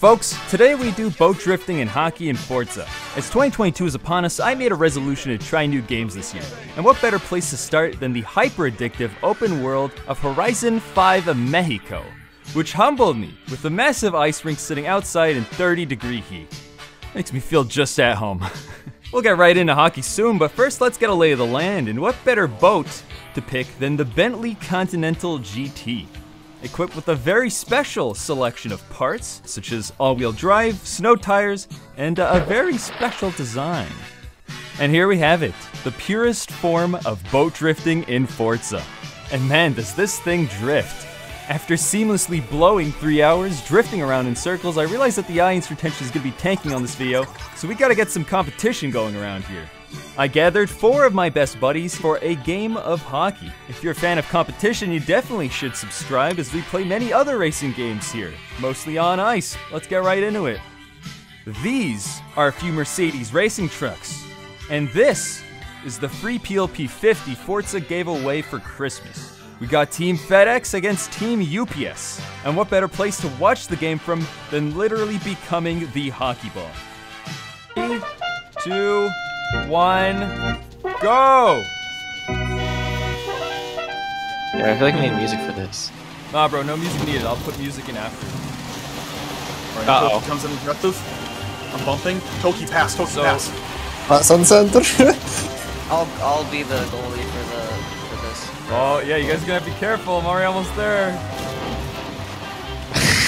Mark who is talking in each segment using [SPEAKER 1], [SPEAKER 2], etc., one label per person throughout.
[SPEAKER 1] Folks, today we do boat drifting and hockey in Forza. As 2022 is upon us, I made a resolution to try new games this year. And what better place to start than the hyper addictive open world of Horizon 5 Mexico, which humbled me with a massive ice rink sitting outside in 30 degree heat. Makes me feel just at home. we'll get right into hockey soon, but first let's get a lay of the land, and what better boat to pick than the Bentley Continental GT? Equipped with a very special selection of parts, such as all wheel drive, snow tires, and uh, a very special design. And here we have it the purest form of boat drifting in Forza. And man, does this thing drift! After seamlessly blowing three hours, drifting around in circles, I realized that the audience retention is going to be tanking on this video, so we gotta get some competition going around here. I gathered four of my best buddies for a game of hockey. If you're a fan of competition, you definitely should subscribe as we play many other racing games here, mostly on ice. Let's get right into it. These are a few Mercedes racing trucks, and this is the free Peel P50 Forza gave away for Christmas. We got Team FedEx against Team UPS. And what better place to watch the game from than literally becoming the hockey ball? Three, two, one, go!
[SPEAKER 2] Yeah, I feel like we need music for this.
[SPEAKER 1] Nah, bro, no music needed. I'll put music in after.
[SPEAKER 3] Alright,
[SPEAKER 2] Uh-oh.
[SPEAKER 3] Toki comes in aggressive. I'm bumping. Toki pass, Toki
[SPEAKER 1] So-
[SPEAKER 3] pass.
[SPEAKER 4] Pass on center.
[SPEAKER 5] I'll I'll be the goalie for the for this.
[SPEAKER 1] Oh, yeah, you guys gonna have to be careful. I'm already almost there.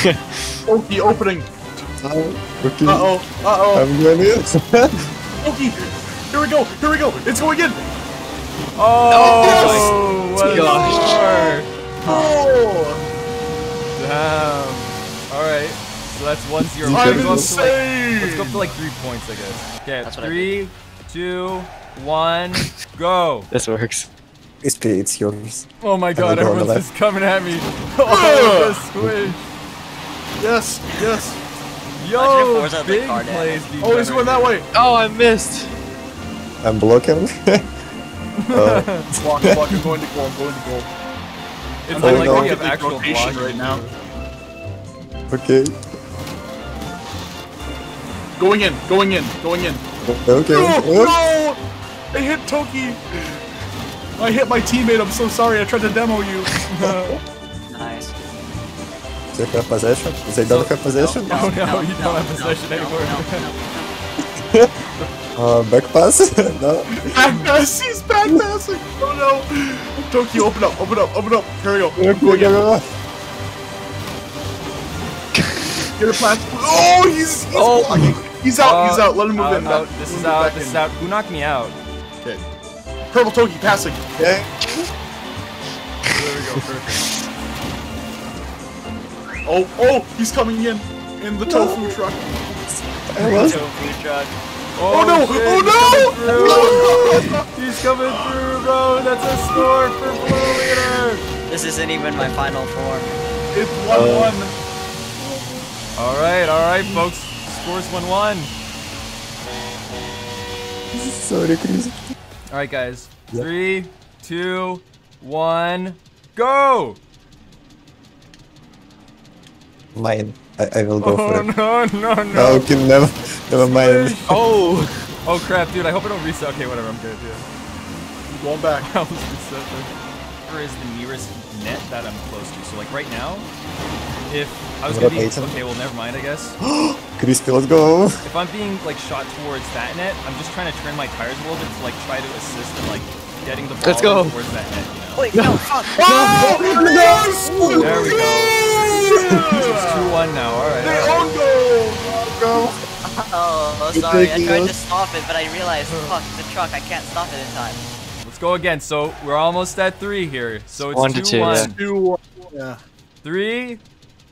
[SPEAKER 3] Toki opening.
[SPEAKER 4] okay.
[SPEAKER 3] Uh-oh, uh-oh.
[SPEAKER 4] I'm going in.
[SPEAKER 3] Toki! Here we go, here we go. It's going in.
[SPEAKER 1] Oh, oh what a
[SPEAKER 2] gosh.
[SPEAKER 1] score.
[SPEAKER 3] Oh!
[SPEAKER 1] Damn. Alright, so that's 1 0.
[SPEAKER 4] I'm
[SPEAKER 1] Let's go like,
[SPEAKER 3] insane!
[SPEAKER 1] let's go up to like 3 points, I guess. Okay,
[SPEAKER 5] That's
[SPEAKER 1] three, two, one, go.
[SPEAKER 2] This works.
[SPEAKER 4] SP, it's yours.
[SPEAKER 1] Oh my god,
[SPEAKER 4] go
[SPEAKER 1] everyone's just coming at me. Oh, the squish.
[SPEAKER 3] Yes, yes.
[SPEAKER 1] Yo,
[SPEAKER 5] Imagine if Forza had, like,
[SPEAKER 1] big plays.
[SPEAKER 3] Oh, he's going that way.
[SPEAKER 2] Oh, I missed.
[SPEAKER 4] I'm blocking. uh,
[SPEAKER 3] Block, block, I'm going to goal, I'm going to goal.
[SPEAKER 1] It's
[SPEAKER 3] I'm
[SPEAKER 1] like
[SPEAKER 4] going
[SPEAKER 1] when
[SPEAKER 4] on
[SPEAKER 1] you have actual
[SPEAKER 3] rotation right now.
[SPEAKER 4] okay.
[SPEAKER 3] Going in, going in, going in.
[SPEAKER 4] Okay.
[SPEAKER 3] No,
[SPEAKER 4] Oh,
[SPEAKER 3] no! I hit Toki. I hit my teammate. I'm so sorry. I tried to demo you.
[SPEAKER 5] Nice.
[SPEAKER 4] Do They have possession? They don't have possession?
[SPEAKER 1] Oh no,
[SPEAKER 5] No,
[SPEAKER 1] you
[SPEAKER 5] no,
[SPEAKER 1] don't have
[SPEAKER 5] no,
[SPEAKER 1] possession
[SPEAKER 5] no,
[SPEAKER 1] anymore.
[SPEAKER 5] no,
[SPEAKER 4] Uh, back pass? no.
[SPEAKER 3] Back pass. He's back passing. Oh no. Toki, open up, open up, open up. Here we go.
[SPEAKER 4] Okay,
[SPEAKER 3] I'm going
[SPEAKER 4] go,
[SPEAKER 3] in.
[SPEAKER 4] go, go.
[SPEAKER 3] Get a plan. Oh, he's he's
[SPEAKER 2] Oh.
[SPEAKER 3] blocking. He's out. he's
[SPEAKER 1] Uh,
[SPEAKER 3] out. Let him move
[SPEAKER 1] out,
[SPEAKER 3] in.
[SPEAKER 1] out. This
[SPEAKER 3] move
[SPEAKER 1] is out.
[SPEAKER 3] back
[SPEAKER 1] This is out. Who knocked me out?
[SPEAKER 3] Okay. Purple Toki passing.
[SPEAKER 4] Okay.
[SPEAKER 1] There we go. Perfect.
[SPEAKER 3] Oh, oh, he's coming in in the tofu truck.
[SPEAKER 4] I was.
[SPEAKER 5] Tofu truck.
[SPEAKER 3] Oh, oh, no!
[SPEAKER 1] shit,
[SPEAKER 3] Oh,
[SPEAKER 1] he's coming. He's coming through, bro. That's a score for Blue Leader.
[SPEAKER 5] This isn't even my final form.
[SPEAKER 3] It's one one.
[SPEAKER 1] All right, all right, folks. Scores one-one.
[SPEAKER 4] Sorry, Chris.
[SPEAKER 1] All right, guys.
[SPEAKER 4] Yep.
[SPEAKER 1] Three, two, one, go!
[SPEAKER 4] Mine. I, I will go
[SPEAKER 1] Oh
[SPEAKER 4] for it.
[SPEAKER 1] no, no, no!
[SPEAKER 4] No, okay, never, never mind.
[SPEAKER 2] Oh,
[SPEAKER 1] Oh crap, dude! I hope I don't reset. Okay, whatever. I'm good. Yeah.
[SPEAKER 3] I'm going back.
[SPEAKER 1] I almost reset there. Where is the nearest net that I'm close to? So like right now, if I was
[SPEAKER 4] What
[SPEAKER 1] gonna be
[SPEAKER 4] about Aiton?
[SPEAKER 1] okay, well never mind. I guess
[SPEAKER 4] Crispy, let's go.
[SPEAKER 1] if I'm being like shot towards that net, I'm just trying to turn my tires a little bit to like try to assist in like getting the ball
[SPEAKER 2] Let's go.
[SPEAKER 1] towards that net. You know?
[SPEAKER 5] Wait, no, fuck.
[SPEAKER 3] yes!
[SPEAKER 1] There we go. It's two one now. All right.
[SPEAKER 3] They
[SPEAKER 1] all right.
[SPEAKER 3] own. Go.
[SPEAKER 5] Oh, sorry. I tried to stop it, but I realized, fuck, the truck. I can't stop it in time.
[SPEAKER 1] Let's go again. So we're almost at three here. So it's
[SPEAKER 2] One to
[SPEAKER 1] two
[SPEAKER 2] two,
[SPEAKER 1] one.
[SPEAKER 2] yeah.
[SPEAKER 3] Two one. Yeah.
[SPEAKER 1] Three,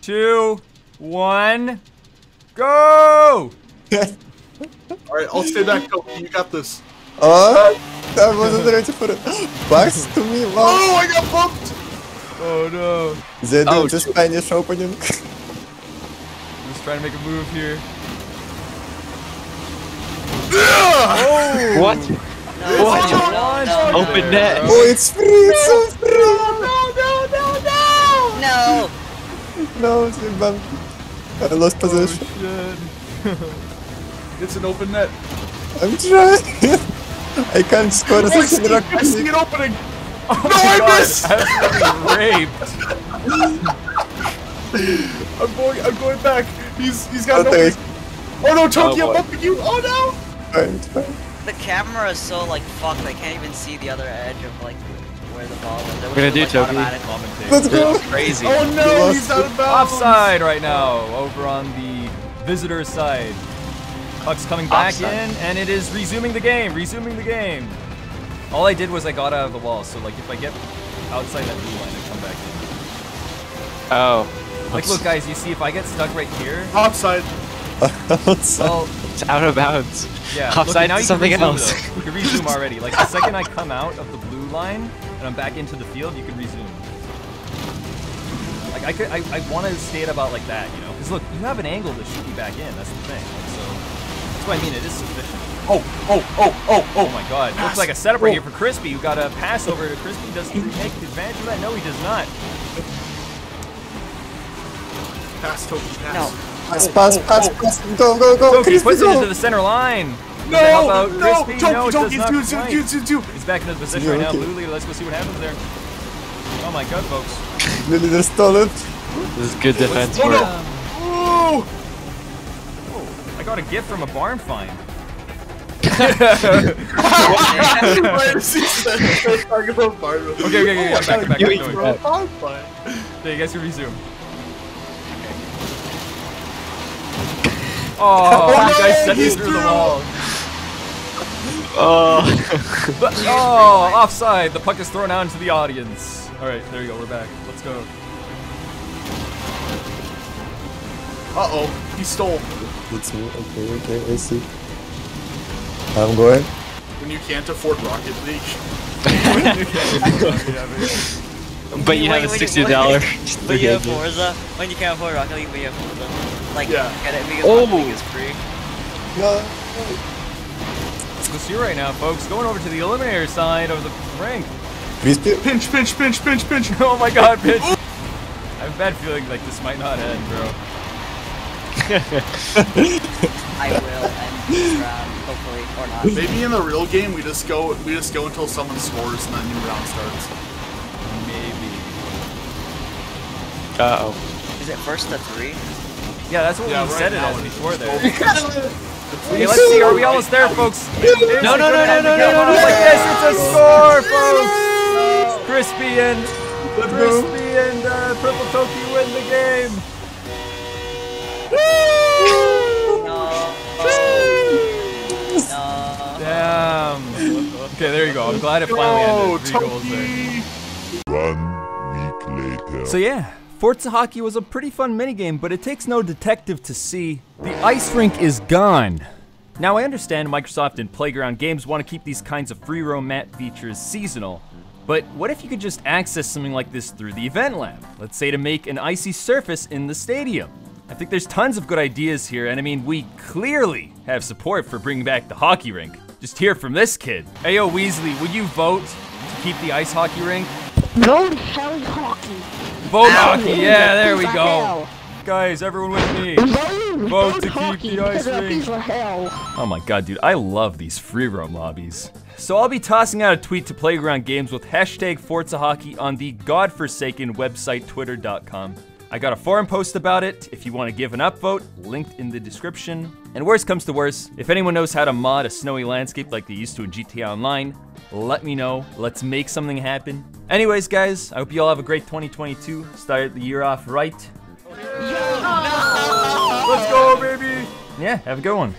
[SPEAKER 1] two, one, go!
[SPEAKER 3] All right, I'll stay back, Toki. You got this.
[SPEAKER 4] oh, I wasn't ready put it. Pass to me, wow.
[SPEAKER 3] Oh, I got bumped.
[SPEAKER 1] Oh no.
[SPEAKER 4] They do
[SPEAKER 2] Oh,
[SPEAKER 4] just Spanish opening.
[SPEAKER 1] I'm just trying to make a move here.
[SPEAKER 2] What?
[SPEAKER 5] No,
[SPEAKER 2] What?
[SPEAKER 5] no, no, no,
[SPEAKER 2] Open
[SPEAKER 1] There,
[SPEAKER 2] net.
[SPEAKER 1] bro.
[SPEAKER 4] oh, it's free, it's so free.
[SPEAKER 5] no, no, no, no.
[SPEAKER 4] No, it's been bumped. I lost oh, position.
[SPEAKER 3] It's an open net.
[SPEAKER 4] I'm trying. I can't score a
[SPEAKER 3] Oh, I see,
[SPEAKER 4] second
[SPEAKER 3] I see
[SPEAKER 4] rocket.
[SPEAKER 3] an opening.
[SPEAKER 1] Oh
[SPEAKER 3] no, I
[SPEAKER 1] God,
[SPEAKER 3] missed.
[SPEAKER 1] absolutely raped.
[SPEAKER 3] I'm going. I'm going back. He's he's got an
[SPEAKER 4] Okay.
[SPEAKER 3] opening. Oh no, Toki,
[SPEAKER 2] Oh,
[SPEAKER 3] I'm bumping you. Oh no.
[SPEAKER 4] Fine, it's fine.
[SPEAKER 5] The camera is so like fucked. I can't even see the other edge of like where the ball is. It
[SPEAKER 2] We're gonna do,
[SPEAKER 5] like,
[SPEAKER 2] Toby.
[SPEAKER 5] automatic.
[SPEAKER 4] Let's go.
[SPEAKER 2] Crazy.
[SPEAKER 3] Oh no,
[SPEAKER 4] lost
[SPEAKER 3] he's out of bounds.
[SPEAKER 1] Offside right now, over on the visitor side. Puck's coming back
[SPEAKER 2] Offside.
[SPEAKER 1] in, and it is resuming the game, resuming the game. All I did was I got out of the wall, so like if I get outside that blue line, I come back in.
[SPEAKER 2] Oh.
[SPEAKER 1] Like look guys, you see if I get stuck right here,
[SPEAKER 3] Offside.
[SPEAKER 4] Outside.
[SPEAKER 1] well,
[SPEAKER 2] It's out of bounds.
[SPEAKER 1] yeah.
[SPEAKER 2] Offside
[SPEAKER 1] look, now
[SPEAKER 2] to
[SPEAKER 1] you
[SPEAKER 2] something
[SPEAKER 1] can resume,
[SPEAKER 2] else.
[SPEAKER 1] though. You can resume already. Like the second I come out of the blue line and I'm back into the field, you can resume. Like I could, I, I want to stay at about like that, you know? Because look, you have an angle to shoot me back in. That's the thing. Like, so that's what I mean. It is sufficient.
[SPEAKER 3] Oh oh oh oh
[SPEAKER 1] Oh
[SPEAKER 3] oh.
[SPEAKER 1] my God! Looks like a setup right here oh. for Crispy. You got a pass over to Crispy. Does he take advantage of that? No, he does not.
[SPEAKER 3] Pass Toki. Pass.
[SPEAKER 5] No.
[SPEAKER 4] Pass, pass, pass, pass. Go, go, go.
[SPEAKER 1] Toki
[SPEAKER 4] Crispy,
[SPEAKER 1] puts it
[SPEAKER 4] go.
[SPEAKER 1] into the center line.
[SPEAKER 3] No,
[SPEAKER 1] How about
[SPEAKER 3] no,
[SPEAKER 1] Crispy?
[SPEAKER 3] Toki,
[SPEAKER 1] No, it
[SPEAKER 3] Toki,
[SPEAKER 1] does not
[SPEAKER 3] two, two,
[SPEAKER 1] quite.
[SPEAKER 3] two, two, two.
[SPEAKER 1] He's back into the position
[SPEAKER 4] Yeah,
[SPEAKER 1] right now.
[SPEAKER 4] okay.
[SPEAKER 1] Blue leader. Let's go see what happens there. Oh my God, folks!
[SPEAKER 4] Lily, they stole it.
[SPEAKER 2] This is good defense
[SPEAKER 3] Oh
[SPEAKER 2] work.
[SPEAKER 3] no. Oh.
[SPEAKER 1] I got a gift from a barn find.
[SPEAKER 3] Right, she said- talking about Mario.
[SPEAKER 1] Okay, okay, okay. I'm back. I'm back.
[SPEAKER 2] You
[SPEAKER 1] I'm
[SPEAKER 2] eat
[SPEAKER 1] going.
[SPEAKER 2] that.
[SPEAKER 3] I'm fine.
[SPEAKER 1] Okay, you guys can resume. Oh, you guys
[SPEAKER 3] no,
[SPEAKER 1] sent me
[SPEAKER 3] he's
[SPEAKER 1] through the wall.
[SPEAKER 2] Oh.
[SPEAKER 1] But, oh, offside. The puck is thrown out into the audience. All right, there you go. We're back. Let's go.
[SPEAKER 3] Uh oh, he stole.
[SPEAKER 4] It's me. Okay, okay, I see. I'm going.
[SPEAKER 3] When you can't afford Rocket League.
[SPEAKER 2] but you have
[SPEAKER 5] Wait,
[SPEAKER 2] a
[SPEAKER 5] wait,
[SPEAKER 2] sixty
[SPEAKER 5] wait.
[SPEAKER 2] dollar.
[SPEAKER 5] But you have Forza. When you can't afford Rocket League, but you have Forza. Like,
[SPEAKER 3] Yeah.
[SPEAKER 5] get it because
[SPEAKER 2] Oh.
[SPEAKER 5] Rocket League is free.
[SPEAKER 4] No.
[SPEAKER 1] Let's see right now, folks. Going over to the eliminator side of the ring.
[SPEAKER 4] Crispy.
[SPEAKER 3] Pinch, pinch, pinch, pinch, pinch.
[SPEAKER 1] Oh my god, bitch. I have a bad feeling like this might not end, bro.
[SPEAKER 5] I will end this round, hopefully, or not.
[SPEAKER 3] Maybe in the real game we just go we just go until someone scores and then new round starts.
[SPEAKER 1] Maybe.
[SPEAKER 2] Uh oh.
[SPEAKER 5] Is it first to three?
[SPEAKER 1] Yeah, that's what
[SPEAKER 3] Yeah,
[SPEAKER 1] we
[SPEAKER 3] right
[SPEAKER 1] said it
[SPEAKER 3] now
[SPEAKER 1] as before there. Okay, let's see. Are we almost there, folks?
[SPEAKER 2] No, no, no, no, no, no, no, no.
[SPEAKER 1] Like this, it's a score, folks. Crispy and Crispy and uh, Purple Toki win the game.
[SPEAKER 5] No. No.
[SPEAKER 1] Damn. Okay, there you go. I'm glad it finally ended. Three goals there.
[SPEAKER 6] One week later.
[SPEAKER 1] So yeah, Forza Hockey was a pretty fun minigame, but it takes no detective to see the ice rink is gone. Now I understand Microsoft and Playground Games want to keep these kinds of free roam map features seasonal, but what if you could just access something like this through the event lab? Let's say to make an icy surface in the stadium. I think there's tons of good ideas here, and I mean, we clearly have support for bringing back the hockey rink. Just hear from this kid. Ayo Weasley, would you vote to keep the ice hockey rink?
[SPEAKER 7] Vote hell hockey.
[SPEAKER 1] Vote hockey, yeah, there we go. Guys, everyone with me.
[SPEAKER 7] Vote,
[SPEAKER 1] Vote to keep
[SPEAKER 7] hockey
[SPEAKER 1] the ice
[SPEAKER 7] because of a
[SPEAKER 1] rink.
[SPEAKER 7] hell.
[SPEAKER 1] Oh my god, dude, I love these free roam lobbies. So I'll be tossing out a tweet to Playground Games with hashtag Forza Hockey on the godforsaken website twitter.com. I got a forum post about it. If you want to give an upvote, linked in the description. And worst comes to worst, if anyone knows how to mod a snowy landscape like they used to in GTA Online, let me know. Let's make something happen. Anyways, guys, I hope you all have a great 2022. Start the year off right. Let's go, baby! Yeah, have a good one.